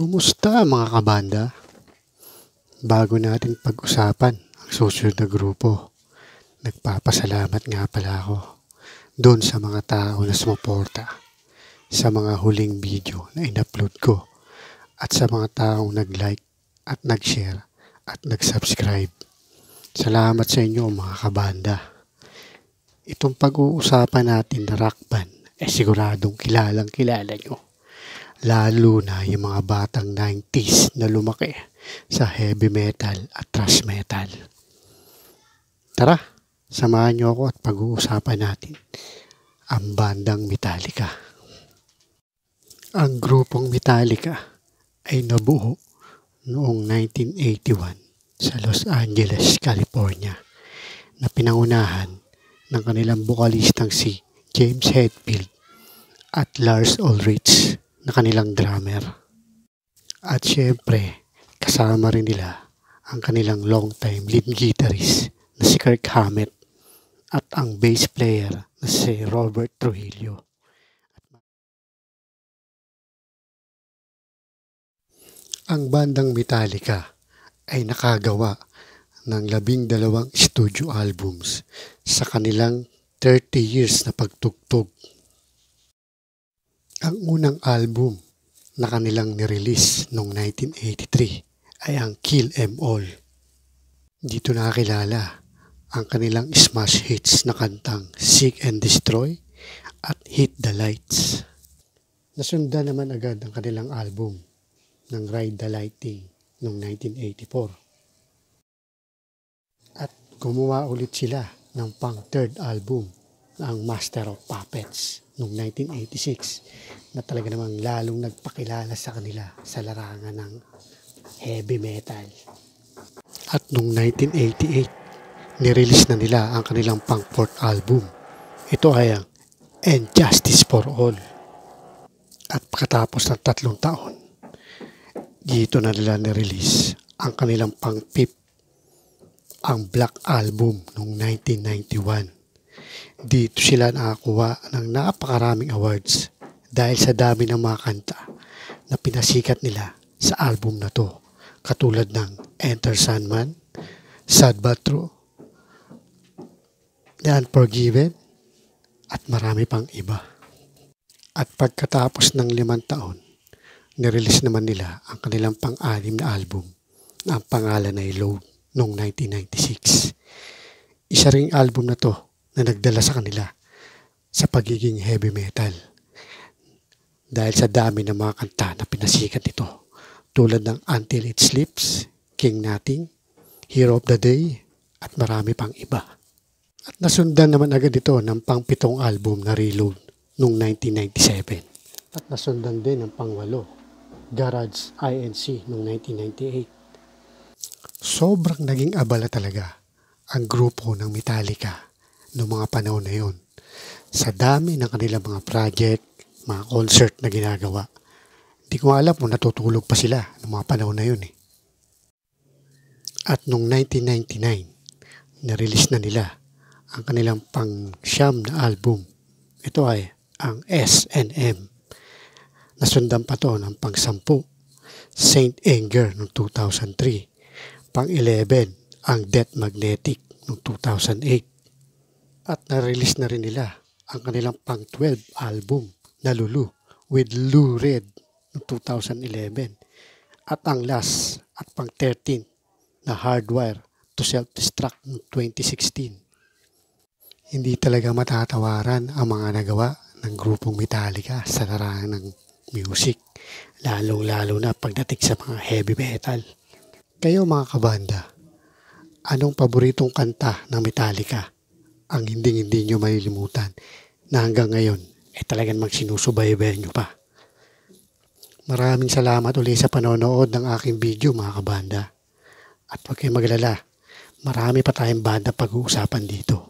Kumusta mga kabanda? Bago natin pag-usapan ang susunod na grupo, nagpapasalamat nga pala ako doon sa mga tao na sumuporta sa mga huling video na in-upload ko at sa mga taong nag-like at nag-share at nag-subscribe. Salamat sa inyo mga kabanda. Itong pag-uusapan natin na rock band ay siguradong kilalang kilala nyo lalo na yung mga batang 90s na lumaki sa heavy metal at thrash metal. Tara, samahan niyo ako at pag-uusapan natin ang bandang Metallica. Ang grupong Metallica ay nabuo noong 1981 sa Los Angeles, California na pinangunahan ng kanilang bukalistang si James Hetfield at Lars Ulrich na kanilang drummer. At syempre, kasama rin nila ang kanilang long-time lead guitarist na si Kirk Hammett at ang bass player na si Robert Trujillo. Ang bandang Metallica ay nakagawa ng labing dalawang studio albums sa kanilang 30 years na pagtugtog ang unang album na kanilang nirelease noong 1983 ay ang Kill Em All. Dito nakakilala ang kanilang smash hits na kantang Seek and Destroy at Hit the Lights. Nasundan naman agad ang kanilang album ng Ride the Lightning noong 1984. At gumawa ulit sila ng pang third album ang Master of Puppets noong 1986 na talaga namang lalong nagpakilala sa kanila sa larangan ng heavy metal. At noong 1988, nirelease na nila ang kanilang pang fourth album. Ito ay ang And Justice for All. At pagkatapos ng tatlong taon, dito na nila nirelease ang kanilang pang fifth ang Black Album noong 1991 dito sila nakakuha ng napakaraming awards dahil sa dami ng mga kanta na pinasikat nila sa album na to. Katulad ng Enter Sandman, Sad But True, The Unforgiven, at marami pang iba. At pagkatapos ng limang taon, nirelease naman nila ang kanilang pang-anim na album na ang pangalan ay Load noong 1996. Isa ring album na to na nagdala sa kanila sa pagiging heavy metal. Dahil sa dami ng mga kanta na pinasikat nito tulad ng Until It Sleeps, King Nothing, Hero of the Day, at marami pang iba. At nasundan naman agad ito ng pangpitong album na Reload noong 1997. At nasundan din ng pangwalo, Garage INC noong 1998. Sobrang naging abala talaga ang grupo ng Metallica noong mga panahon na yon. Sa dami ng kanilang mga project, mga concert na ginagawa. Hindi ko alam kung natutulog pa sila noong mga panahon na yun eh. At noong 1999, na-release na nila ang kanilang pang siyam na album. Ito ay ang S&M. Nasundan pa to ng pang sampu, Saint Anger noong 2003. Pang 11, ang Death Magnetic noong 2008 at na-release na rin nila ang kanilang pang-12 album na Lulu with Lou Red noong 2011 at ang last at pang-13 na Hardwire to Self-Destruct noong 2016. Hindi talaga matatawaran ang mga nagawa ng grupong Metallica sa larangan ng music, lalong-lalo na pagdating sa mga heavy metal. Kayo mga kabanda, anong paboritong kanta ng Metallica? Ang hindi-hindi nyo malilimutan na hanggang ngayon ay eh, talagang magsinusubaybayan nyo pa. Maraming salamat ulit sa panonood ng aking video mga kabanda. At huwag kayong maglala, marami pa tayong banda pag-uusapan dito.